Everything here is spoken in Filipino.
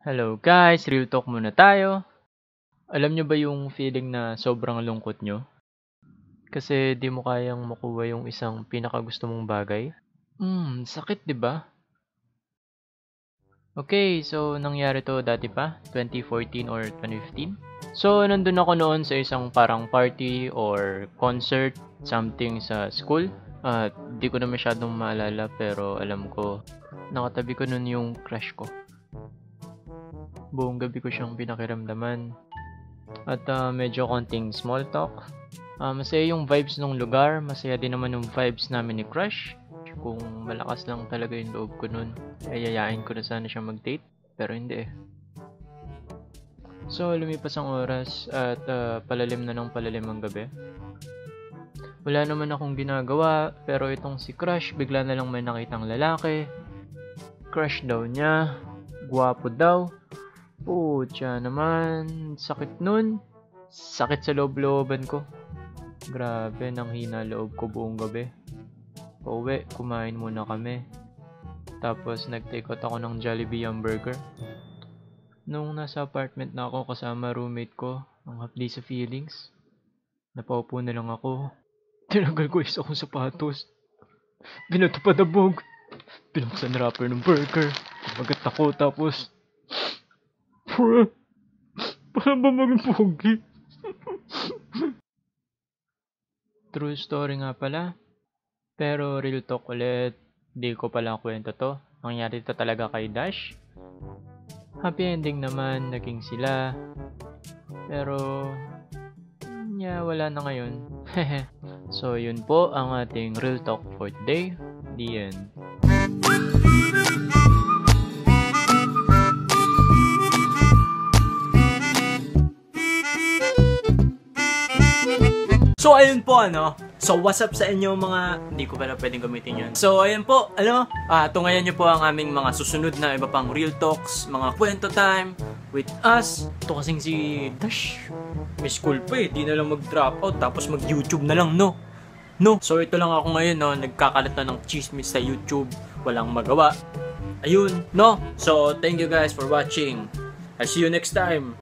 Hello guys, real talk muna tayo. Alam nyo ba yung feeling na sobrang lungkot nyo? Kasi di mo kayang makuha yung isang pinakagusto mong bagay? Hmm, sakit 'di ba? Okay, so nangyari to dati pa, 2014 or 2015. So nandun ako noon sa isang parang party or concert, something sa school. At di ko na masyadong maalala pero alam ko, nakatabi ko nun yung crush ko. Buong gabi ko siyang pinakiramdaman. At ah, medyo konting small talk. Ah, masaya yung vibes ng lugar, masaya din naman yung vibes namin ni Crush. Kung malakas lang talaga yung loob ko nun, ay yayain ko na sana siya mag-date, pero hindi eh. So, lumipas ang oras at ah, palalim na ng palalim ang gabi. Wala naman akong ginagawa, pero itong si Crush, bigla na lang may nakitang lalaki. Crush daw niya, guwapo daw. Putya naman, sakit nun. Sakit sa loob-looban ko. Grabe, nang hina loob ko buong gabi. Pauwi, kumain muna kami. Tapos nag-take out ako ng Jollibee hamburger. Nung nasa apartment na ako kasama roommate ko, ang hapdi sa feelings. Napaupo na lang ako. Tinanggal ko isa kong sapatos. Binato pa dabog. Pinuksan wrapper ng burger. Magat ako tapos... Pre, paano ba maging pogi? True story nga pala. Pero real talk ulit, di ko pala kwento to. Nangyari to talaga kay Dash. Happy ending naman, naging sila. Pero, yeah, wala na ngayon. so, yun po ang ating real talk for today. The end. So, ayun po, ano. So, what's up sa inyo mga... Hindi ko pala pwedeng gamitin yun. So, ayun po, ano. Ah, tungayan nyo po ang aming mga susunod na iba pang real talks, mga kwento time with us. Ito kasing si Dash. May school pa eh. Di na lang mag-drop out. Tapos mag-YouTube na lang, no? No. So, ito lang ako ngayon, no. Nagkakalat na ng chismis sa YouTube. Walang magawa. Ayun, no? So, thank you guys for watching. I'll see you next time.